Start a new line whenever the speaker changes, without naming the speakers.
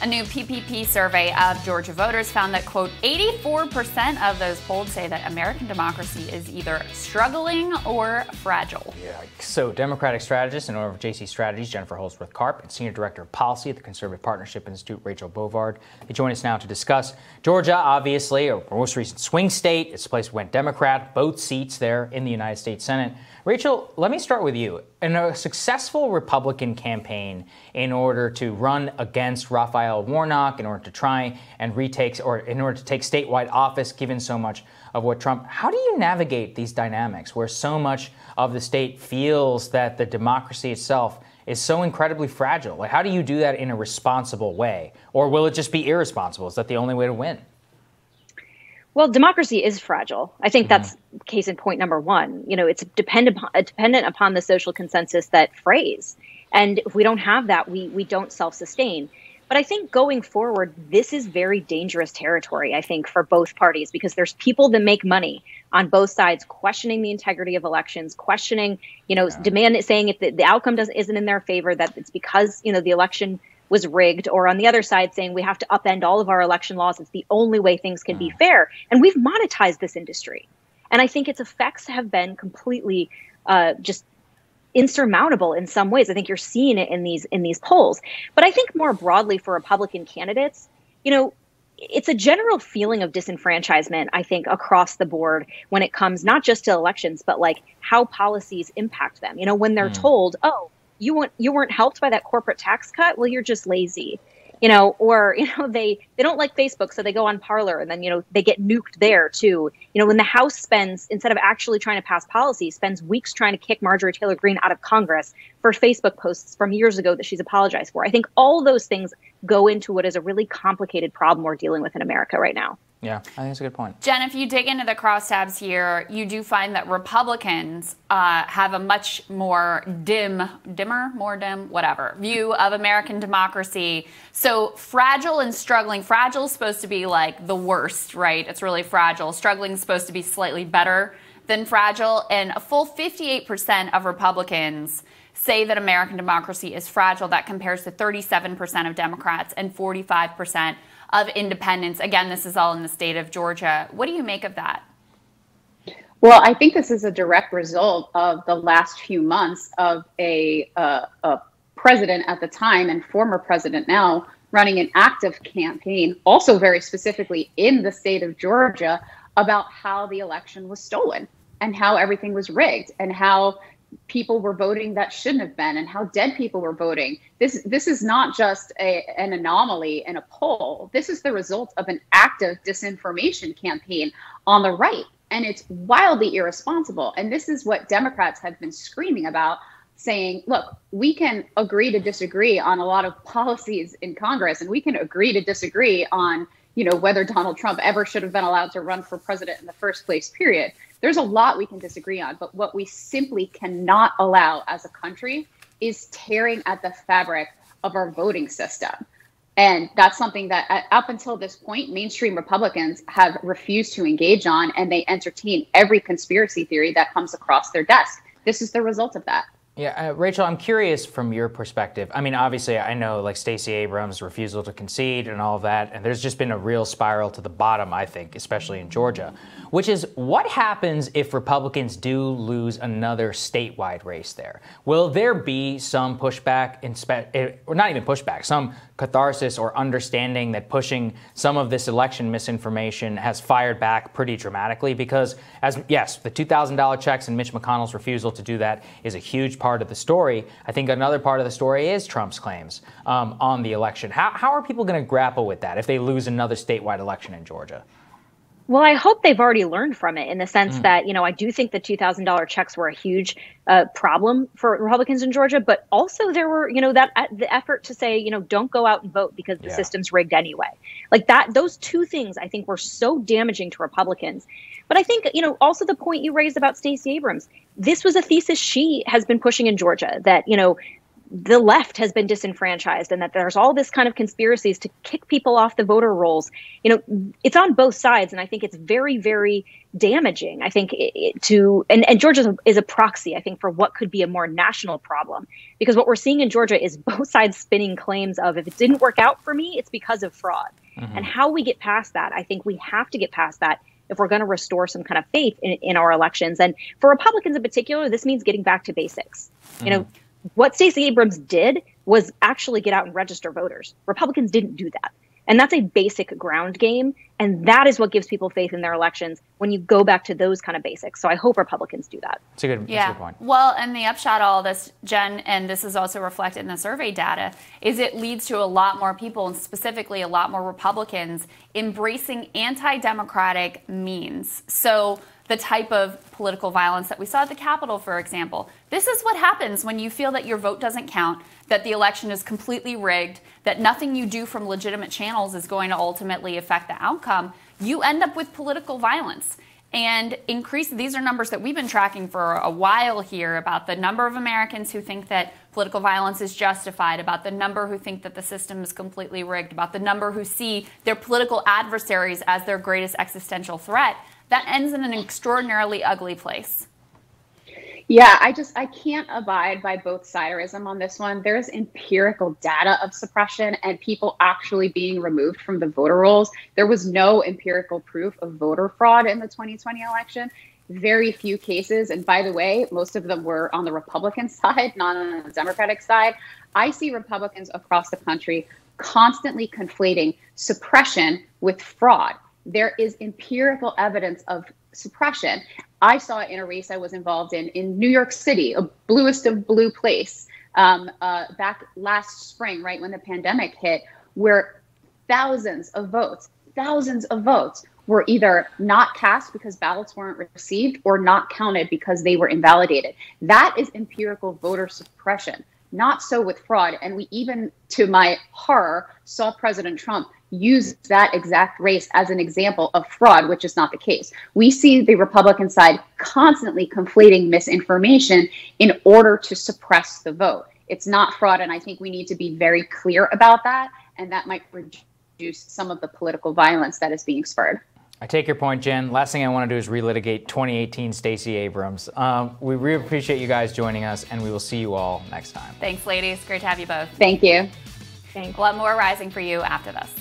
A new PPP survey of Georgia voters found that, quote, 84% of those polled say that American democracy is either struggling or fragile.
Yeah. So, Democratic strategist and owner of JC Strategies, Jennifer Holdsworth Karp, and Senior Director of Policy at the Conservative Partnership Institute, Rachel Bovard, they join us now to discuss Georgia, obviously, a most recent swing state. It's a place we went Democrat, both seats there in the United States Senate. Rachel, let me start with you. In a successful Republican campaign, in order to run against Raphael Warnock, in order to try and retake, or in order to take statewide office, given so much of what Trump, how do you navigate these dynamics where so much of the state feels that the democracy itself is so incredibly fragile? Like, how do you do that in a responsible way? Or will it just be irresponsible? Is that the only way to win?
Well, democracy is fragile. I think mm-hmm. that's case in point number one. You know, it's dependent upon, dependent upon the social consensus that phrase, and if we don't have that, we we don't self sustain. But I think going forward, this is very dangerous territory. I think for both parties because there's people that make money on both sides, questioning the integrity of elections, questioning, you know, yeah. demand saying if the, the outcome doesn't isn't in their favor that it's because you know the election was rigged, or on the other side saying we have to upend all of our election laws. It's the only way things can be mm. fair. And we've monetized this industry. And I think its effects have been completely uh, just insurmountable in some ways. I think you're seeing it in these in these polls. But I think more broadly for Republican candidates, you know, it's a general feeling of disenfranchisement, I think, across the board when it comes not just to elections, but like how policies impact them. You know, when they're mm. told, oh, you weren't you weren't helped by that corporate tax cut well you're just lazy you know or you know they they don't like facebook so they go on Parler and then you know they get nuked there too. You know when the house spends instead of actually trying to pass policy spends weeks trying to kick marjorie taylor greene out of congress for facebook posts from years ago that she's apologized for. I think all those things go into what is a really complicated problem we're dealing with in america right now
yeah, I think that's a good point.
Jen, if you dig into the crosstabs here, you do find that Republicans uh, have a much more dim, dimmer, more dim, whatever, view of American democracy. So fragile and struggling. Fragile is supposed to be like the worst, right? It's really fragile. Struggling is supposed to be slightly better than fragile. And a full 58% of Republicans say that American democracy is fragile. That compares to 37% of Democrats and 45% of independents. Again, this is all in the state of Georgia. What do you make of that?
Well, I think this is a direct result of the last few months of a, uh, a president at the time and former president now running an active campaign, also very specifically in the state of Georgia, about how the election was stolen and how everything was rigged and how people were voting that shouldn't have been and how dead people were voting. This this is not just a, an anomaly in a poll. This is the result of an active disinformation campaign on the right. And it's wildly irresponsible. And this is what Democrats have been screaming about, saying, look, we can agree to disagree on a lot of policies in Congress, and we can agree to disagree on you know whether Donald Trump ever should have been allowed to run for president in the first place period there's a lot we can disagree on, but what we simply cannot allow as a country is tearing at the fabric of our voting system. And that's something that uh, up until this point, mainstream Republicans have refused to engage on, and they entertain every conspiracy theory that comes across their desk. This is the result of that.
Yeah, uh, Rachel, I'm curious from your perspective. I mean, obviously, I know like Stacey Abrams' refusal to concede and all of that, and there's just been a real spiral to the bottom, I think, especially in Georgia which is what happens if Republicans do lose another statewide race there? Will there be some pushback, in spe- eh, or not even pushback, some catharsis or understanding that pushing some of this election misinformation has fired back pretty dramatically? Because, as yes, the $2,000 checks and Mitch McConnell's refusal to do that is a huge part of the story. I think another part of the story is Trump's claims um, on the election. How, how are people going to grapple with that if they lose another statewide election in Georgia?
Well, I hope they've already learned from it in the sense mm. that, you know, I do think the $2,000 checks were a huge uh, problem for Republicans in Georgia, but also there were, you know, that uh, the effort to say, you know, don't go out and vote because the yeah. system's rigged anyway. Like that, those two things I think were so damaging to Republicans. But I think, you know, also the point you raised about Stacey Abrams, this was a thesis she has been pushing in Georgia that, you know, the left has been disenfranchised and that there's all this kind of conspiracies to kick people off the voter rolls. You know, it's on both sides, and I think it's very, very damaging. I think it, to and, and Georgia is a proxy, I think, for what could be a more national problem because what we're seeing in Georgia is both sides spinning claims of if it didn't work out for me, it's because of fraud. Mm-hmm. And how we get past that, I think we have to get past that if we're going to restore some kind of faith in, in, our elections. And for Republicans in particular, this means getting back to basics. Mm-hmm. You know, what Stacey Abrams did was actually get out and register voters. Republicans didn't do that. And that's a basic ground game. And that is what gives people faith in their elections when you go back to those kind of basics. So I hope Republicans do that.
It's a good,
yeah.
A good point.
Well, and the upshot of all this, Jen, and this is also reflected in the survey data, is it leads to a lot more people, and specifically a lot more Republicans, embracing anti democratic means. So the type of political violence that we saw at the Capitol, for example. This is what happens when you feel that your vote doesn't count, that the election is completely rigged, that nothing you do from legitimate channels is going to ultimately affect the outcome. You end up with political violence. And increase these are numbers that we've been tracking for a while here about the number of Americans who think that political violence is justified, about the number who think that the system is completely rigged, about the number who see their political adversaries as their greatest existential threat that ends in an extraordinarily ugly place.
Yeah, I just I can't abide by both siderism on this one. There's empirical data of suppression and people actually being removed from the voter rolls. There was no empirical proof of voter fraud in the 2020 election. Very few cases, and by the way, most of them were on the Republican side, not on the Democratic side. I see Republicans across the country constantly conflating suppression with fraud there is empirical evidence of suppression. I saw it in a race I was involved in in New York City, a bluest of blue place, um, uh, back last spring, right when the pandemic hit, where thousands of votes, thousands of votes were either not cast because ballots weren't received or not counted because they were invalidated. That is empirical voter suppression. Not so with fraud. And we even, to my horror, saw President Trump use that exact race as an example of fraud, which is not the case. We see the Republican side constantly conflating misinformation in order to suppress the vote. It's not fraud, and I think we need to be very clear about that, and that might reduce some of the political violence that is being spurred.
I take your point, Jen. Last thing I want to do is relitigate 2018 Stacey Abrams. Um, we really appreciate you guys joining us, and we will see you all next time.
Thanks, ladies. Great to have you both.
Thank you.
Thanks. We'll have more rising for you after this.